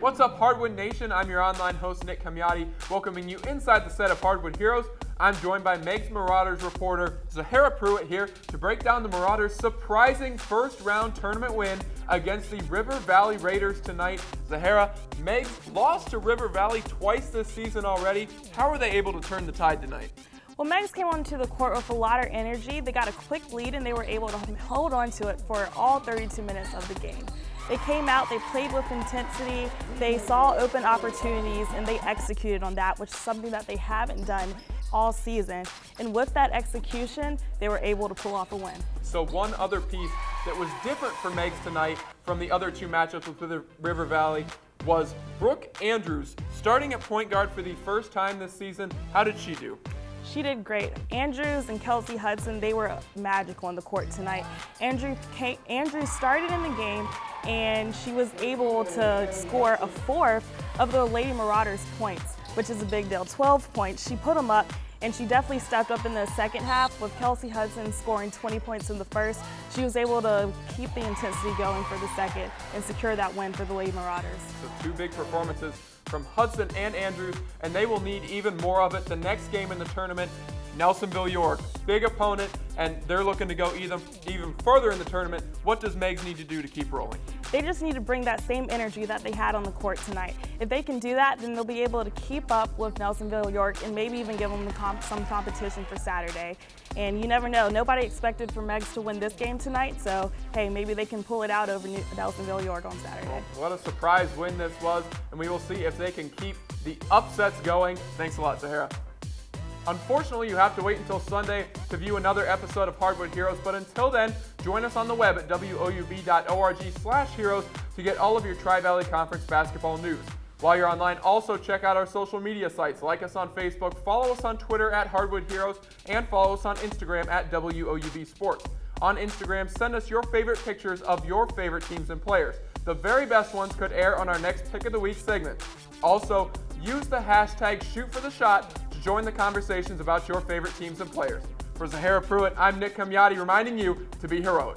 What's up, Hardwood Nation? I'm your online host, Nick Camiotti, welcoming you inside the set of Hardwood Heroes. I'm joined by Meigs Marauders reporter Zahara Pruitt here to break down the Marauders' surprising first round tournament win against the River Valley Raiders tonight. Zahara, Meigs lost to River Valley twice this season already. How are they able to turn the tide tonight? Well, Meigs came onto the court with a lot of energy. They got a quick lead and they were able to hold on to it for all 32 minutes of the game. They came out, they played with intensity, they saw open opportunities, and they executed on that, which is something that they haven't done all season. And with that execution, they were able to pull off a win. So one other piece that was different for Meigs tonight from the other two matchups with River Valley was Brooke Andrews, starting at point guard for the first time this season. How did she do? She did great. Andrews and Kelsey Hudson, they were magical on the court tonight. Andrew, Andrews started in the game and she was able to score a fourth of the Lady Marauders points, which is a big deal. 12 points. She put them up and she definitely stepped up in the second half with Kelsey Hudson scoring 20 points in the first. She was able to keep the intensity going for the second and secure that win for the Lady Marauders. So two big performances from Hudson and Andrews, and they will need even more of it the next game in the tournament. Nelsonville York, big opponent, and they're looking to go even, even further in the tournament. What does Meigs need to do to keep rolling? They just need to bring that same energy that they had on the court tonight. If they can do that, then they'll be able to keep up with Nelsonville York and maybe even give them the comp some competition for Saturday. And you never know. Nobody expected for Meigs to win this game tonight, so hey, maybe they can pull it out over Nelsonville York on Saturday. Well, what a surprise win this was, and we will see if they can keep the upsets going. Thanks a lot, Zahara. Unfortunately, you have to wait until Sunday to view another episode of Hardwood Heroes, but until then, join us on the web at woub.org slash heroes to get all of your Tri-Valley Conference basketball news. While you're online, also check out our social media sites. Like us on Facebook, follow us on Twitter at Hardwood Heroes, and follow us on Instagram at WOUB Sports. On Instagram, send us your favorite pictures of your favorite teams and players. The very best ones could air on our next Pick of the Week segment. Also, use the hashtag ShootForTheShot join the conversations about your favorite teams and players. For Zahara Pruitt, I'm Nick Camiotti reminding you to be heroic.